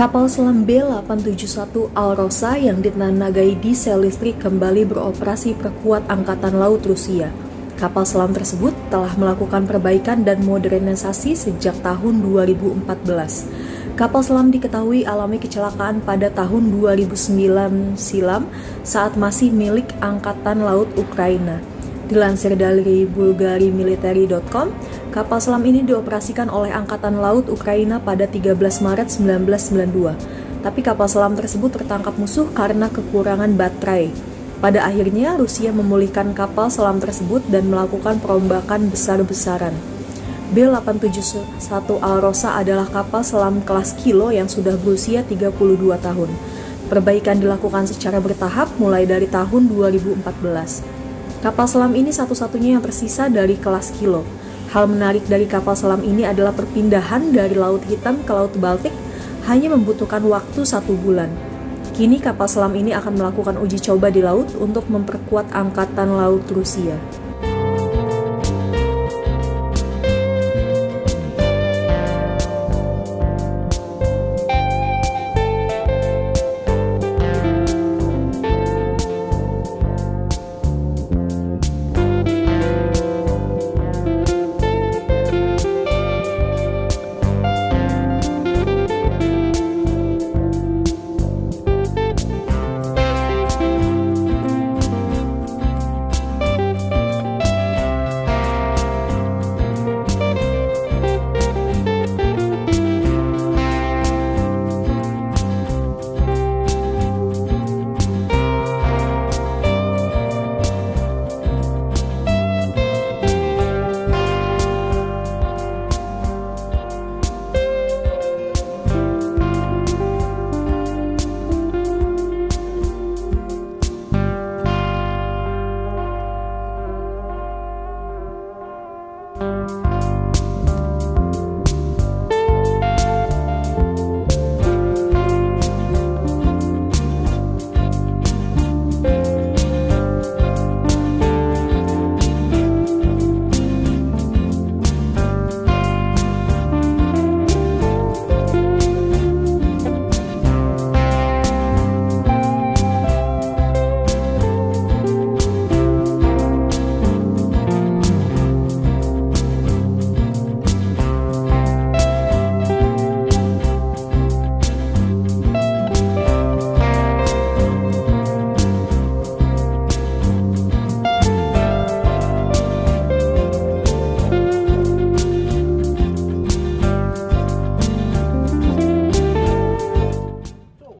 Kapal selam B-871 Alrosa yang ditanagai di sel listrik kembali beroperasi perkuat Angkatan Laut Rusia. Kapal selam tersebut telah melakukan perbaikan dan modernisasi sejak tahun 2014. Kapal selam diketahui alami kecelakaan pada tahun 2009 silam saat masih milik Angkatan Laut Ukraina. Dilansir dari bulgarimilitary.com, kapal selam ini dioperasikan oleh Angkatan Laut Ukraina pada 13 Maret 1992. Tapi kapal selam tersebut tertangkap musuh karena kekurangan baterai. Pada akhirnya, Rusia memulihkan kapal selam tersebut dan melakukan perombakan besar-besaran. B-871 Alrosa adalah kapal selam kelas kilo yang sudah berusia 32 tahun. Perbaikan dilakukan secara bertahap mulai dari tahun 2014. Kapal selam ini satu-satunya yang tersisa dari kelas kilo. Hal menarik dari kapal selam ini adalah perpindahan dari Laut Hitam ke Laut Baltik hanya membutuhkan waktu satu bulan. Kini kapal selam ini akan melakukan uji coba di laut untuk memperkuat angkatan laut Rusia.